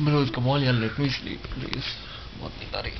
Bros, come on, yeah, let me sleep, please. बहुत नींद आ रही